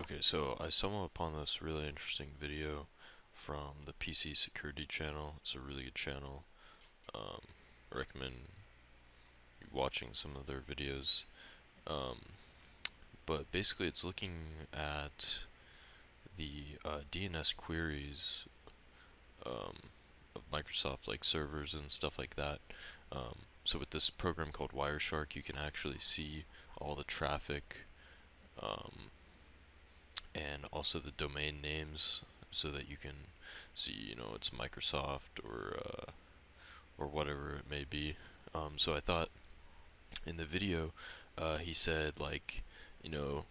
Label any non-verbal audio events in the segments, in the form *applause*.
Okay, so I stumbled upon this really interesting video from the PC Security channel. It's a really good channel. Um, I recommend watching some of their videos. Um, but basically, it's looking at the uh, DNS queries um, of Microsoft, like servers and stuff like that. Um, so with this program called Wireshark, you can actually see all the traffic um, and also the domain names so that you can see you know it's Microsoft or uh, or whatever it may be. Um, so I thought in the video uh, he said like you know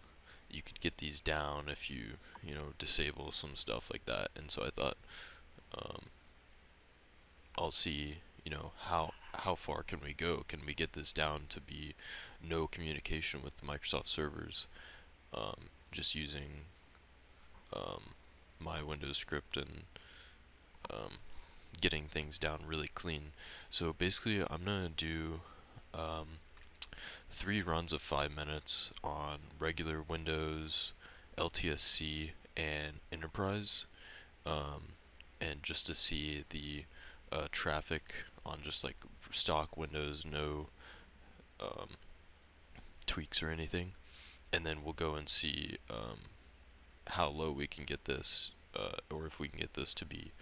you could get these down if you you know disable some stuff like that. And so I thought um, I'll see you know how how far can we go? Can we get this down to be no communication with the Microsoft servers? Um, just using um, my Windows script and um, getting things down really clean. So basically, I'm gonna do um, three runs of five minutes on regular Windows, LTSC, and Enterprise, um, and just to see the uh, traffic on just like stock Windows, no um, tweaks or anything, and then we'll go and see um, how low we can get this, uh, or if we can get this to be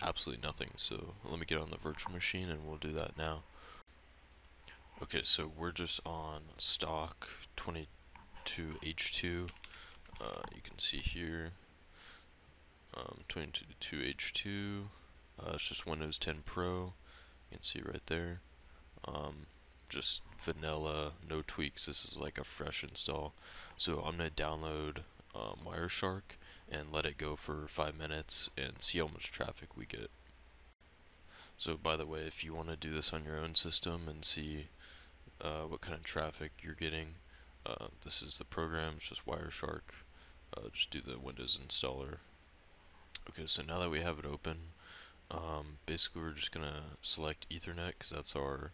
absolutely nothing. So let me get on the virtual machine and we'll do that now. Okay, so we're just on stock 22H2. Uh, you can see here, um, 22H2. Uh, it's just Windows 10 Pro. You can see right there. Um, just vanilla, no tweaks. This is like a fresh install. So I'm going to download um, Wireshark and let it go for five minutes and see how much traffic we get. So by the way, if you want to do this on your own system and see uh, what kind of traffic you're getting, uh, this is the program, it's just Wireshark. Uh, just do the Windows installer. Okay, so now that we have it open, um, basically we're just going to select Ethernet because that's our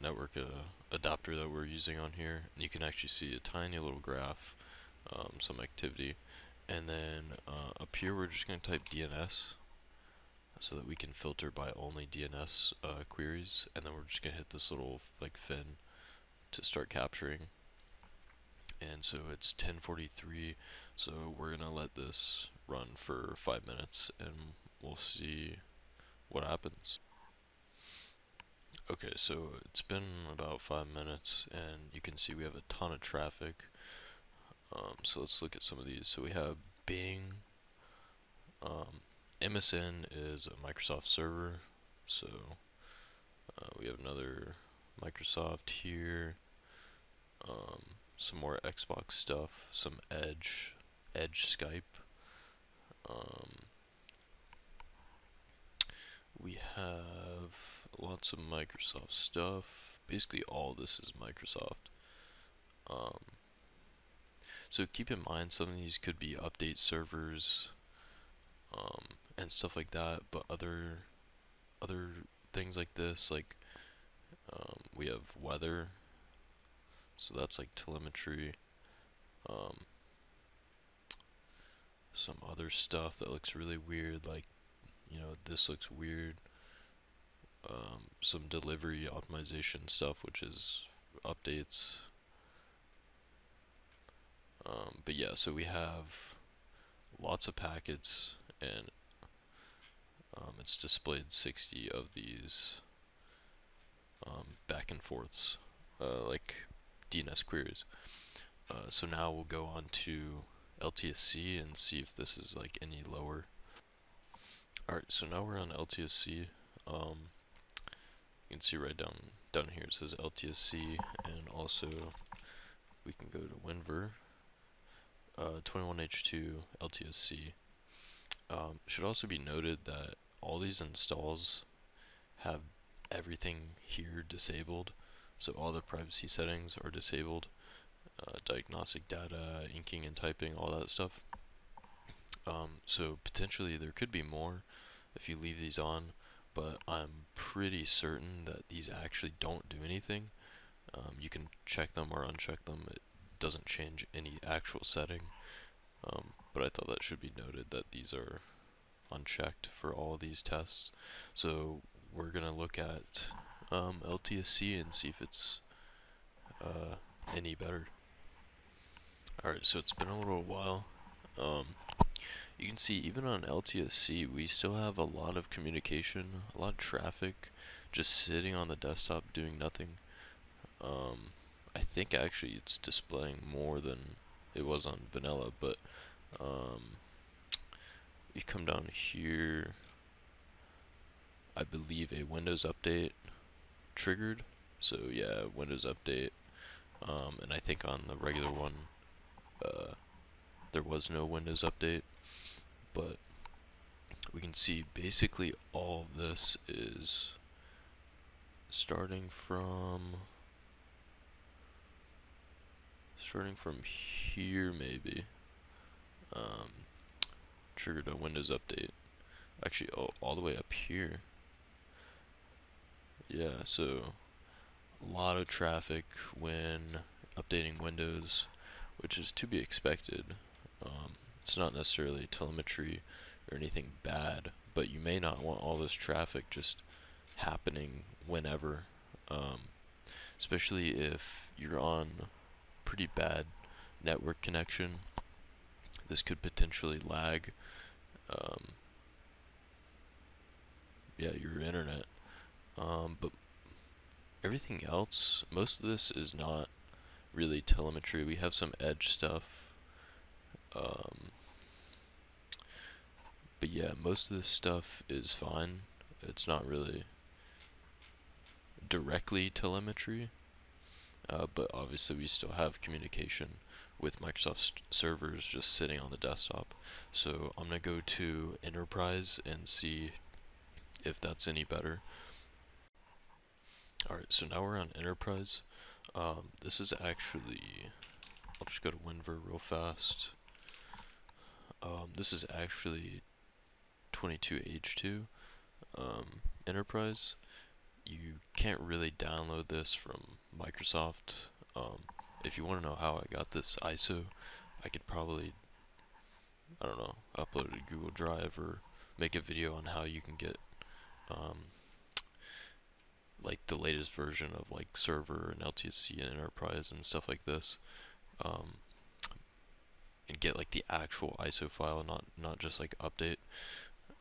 network uh, adapter that we're using on here. And you can actually see a tiny little graph um, some activity. And then uh, up here we're just going to type DNS so that we can filter by only DNS uh, queries. And then we're just going to hit this little like fin to start capturing. And so it's 1043, so we're going to let this run for 5 minutes and we'll see what happens. Okay, so it's been about 5 minutes and you can see we have a ton of traffic. Um, so let's look at some of these. So we have Bing. Um, MSN is a Microsoft server. So uh, we have another Microsoft here. Um, some more Xbox stuff. Some Edge. Edge Skype. We have lots of Microsoft stuff. Basically all this is Microsoft. Um, so keep in mind some of these could be update servers um, and stuff like that, but other other things like this, like um, we have weather, so that's like telemetry. Um, some other stuff that looks really weird, like you know this looks weird. Um, some delivery optimization stuff, which is updates um, but yeah, so we have lots of packets and um, it's displayed 60 of these um, back and forths, uh, like DNS queries. Uh, so now we'll go on to LTSC and see if this is like any lower. Alright, so now we're on LTSC. Um, you can see right down down here it says LTSC and also we can go to WinVer uh, 21H2 LTSC. Um, should also be noted that all these installs have everything here disabled. So all the privacy settings are disabled. Uh, diagnostic data, inking and typing, all that stuff. Um, so potentially there could be more if you leave these on, but I'm pretty certain that these actually don't do anything. Um, you can check them or uncheck them. It doesn't change any actual setting. Um, but I thought that should be noted that these are unchecked for all these tests. So we're gonna look at um, LTSC and see if it's uh, any better. Alright, so it's been a little while. Um, you can see even on LTSC we still have a lot of communication, a lot of traffic just sitting on the desktop doing nothing. Um, I think actually it's displaying more than it was on vanilla, but um, you come down here, I believe a Windows update triggered. So yeah, Windows update, um, and I think on the regular one, uh, there was no Windows update, but we can see basically all of this is starting from starting from here maybe. Um, triggered a Windows update. Actually oh, all the way up here. Yeah so a lot of traffic when updating Windows which is to be expected. Um, it's not necessarily telemetry or anything bad but you may not want all this traffic just happening whenever um, especially if you're on pretty bad network connection. This could potentially lag um, yeah your internet. Um, but everything else most of this is not really telemetry. We have some edge stuff um, but yeah most of this stuff is fine it's not really directly telemetry, uh, but obviously we still have communication with Microsoft servers just sitting on the desktop. So I'm going to go to Enterprise and see if that's any better. Alright, so now we're on Enterprise. Um, this is actually, I'll just go to WinVer real fast. Um, this is actually 22H2 um, Enterprise you can't really download this from Microsoft. Um, if you want to know how I got this ISO, I could probably, I don't know, upload it to Google Drive or make a video on how you can get um, like the latest version of like server and LTSC and enterprise and stuff like this. Um, and get like the actual ISO file, not not just like update.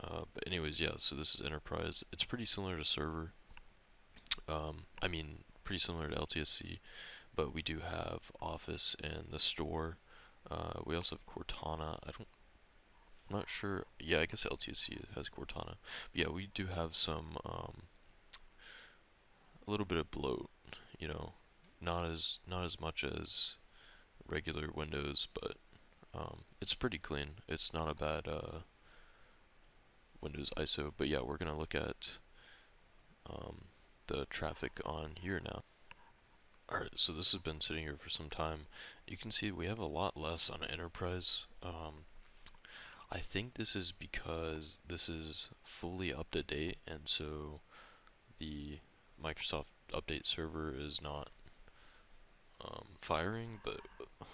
Uh, but anyways, yeah. So this is enterprise. It's pretty similar to server. Um, I mean, pretty similar to LTSC, but we do have Office and the store. Uh, we also have Cortana. I don't, I'm not sure. Yeah, I guess LTSC has Cortana. But yeah, we do have some, um, a little bit of bloat. You know, not as not as much as regular Windows, but um, it's pretty clean. It's not a bad uh, Windows ISO. But yeah, we're gonna look at um, the traffic on here now. Alright, so this has been sitting here for some time. You can see we have a lot less on Enterprise. Um, I think this is because this is fully up to date and so the Microsoft update server is not um, firing, but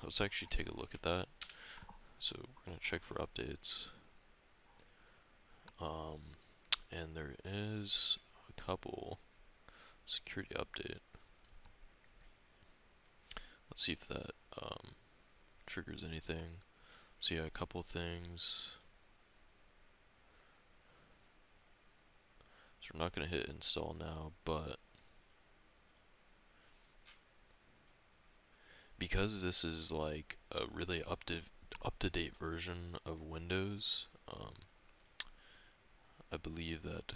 let's actually take a look at that. So we're going to check for updates. Um, and there is a couple. Security update. Let's see if that um, triggers anything. So yeah, a couple things. So we're not going to hit install now, but because this is like a really up to up to date version of Windows, um, I believe that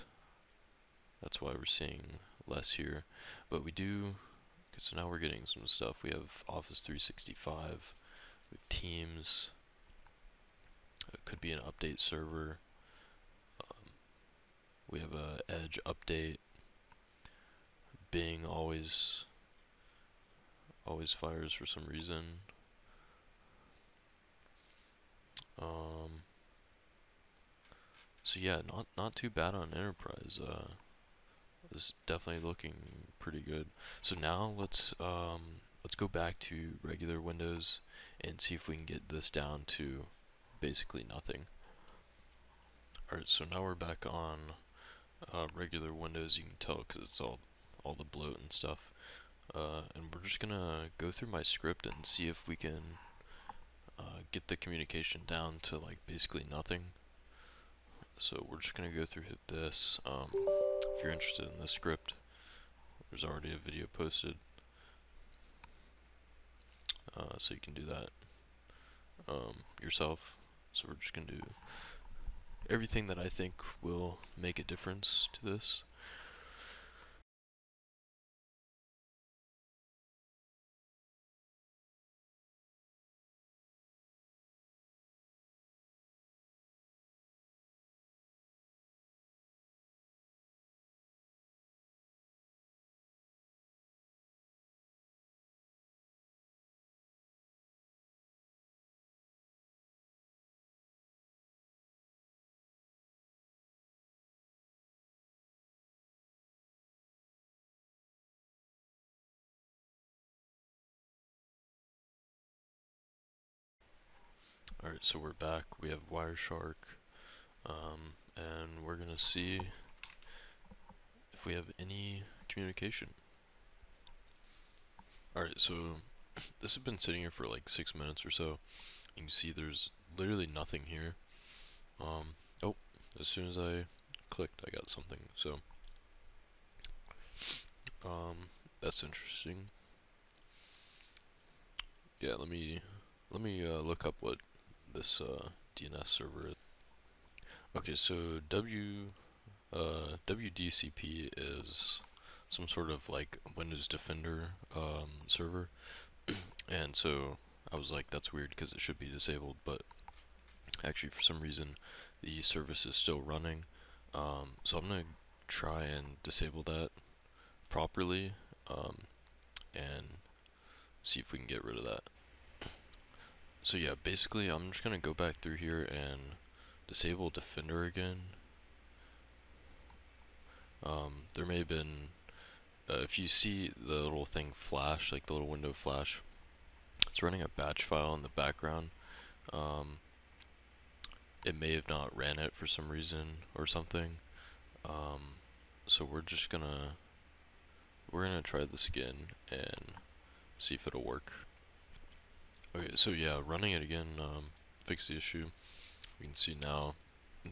that's why we're seeing less here. But we do, so now we're getting some stuff. We have Office 365, we have Teams, it could be an update server. Um, we have a Edge update. Bing always always fires for some reason. Um, so yeah, not not too bad on enterprise. Uh, is definitely looking pretty good. So now let's um, let's go back to regular Windows and see if we can get this down to basically nothing. Alright, so now we're back on uh, regular Windows, you can tell because it's all, all the bloat and stuff. Uh, and we're just gonna go through my script and see if we can get the communication down to like basically nothing. So we're just gonna go through this. Um, if you're interested in this script, there's already a video posted. Uh, so you can do that um, yourself. So we're just gonna do everything that I think will make a difference to this. Alright, so we're back. We have Wireshark. Um, and we're gonna see if we have any communication. Alright, so *clears throat* this has been sitting here for like six minutes or so. You can see there's literally nothing here. Um, oh, as soon as I clicked, I got something, so. Um, that's interesting. Yeah, let me, let me uh, look up what this uh, DNS server. Okay, so W uh, WDCP is some sort of like Windows Defender um, server, *clears throat* and so I was like, that's weird because it should be disabled, but actually for some reason the service is still running. Um, so I'm gonna try and disable that properly um, and see if we can get rid of that. So yeah, basically I'm just gonna go back through here and disable Defender again. Um, there may have been, uh, if you see the little thing flash, like the little window flash, it's running a batch file in the background. Um, it may have not ran it for some reason or something. Um, so we're just gonna, we're gonna try this again and see if it'll work. Okay, so yeah, running it again um, fixed the issue. We can see now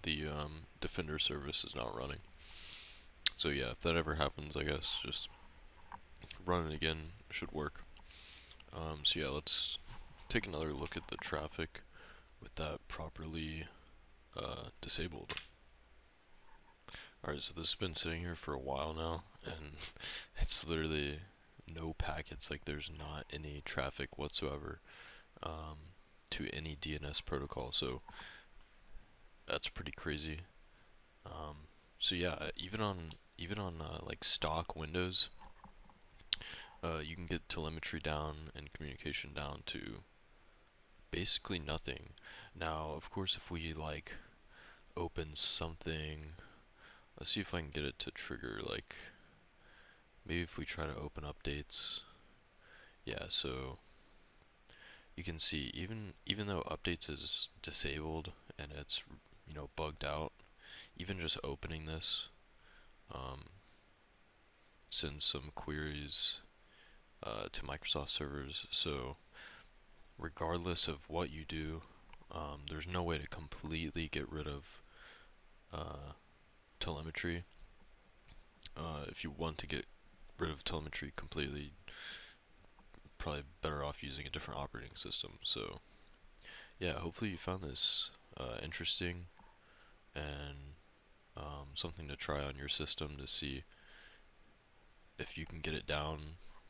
the um, Defender service is not running. So yeah, if that ever happens, I guess just run it again should work. Um, so yeah, let's take another look at the traffic with that properly uh, disabled. Alright, so this has been sitting here for a while now, and *laughs* it's literally no packets, like there's not any traffic whatsoever um, to any DNS protocol. So that's pretty crazy. Um, so yeah, even on even on uh, like stock Windows, uh, you can get telemetry down and communication down to basically nothing. Now, of course, if we like open something, let's see if I can get it to trigger like maybe if we try to open updates. Yeah, so you can see even even though updates is disabled and it's you know bugged out even just opening this um, sends some queries uh, to Microsoft servers. So regardless of what you do um, there's no way to completely get rid of uh, telemetry. Uh, if you want to get rid of telemetry completely probably better off using a different operating system. So, yeah, hopefully you found this uh, interesting and um, something to try on your system to see if you can get it down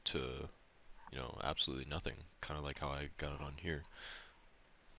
to, you know, absolutely nothing. Kind of like how I got it on here.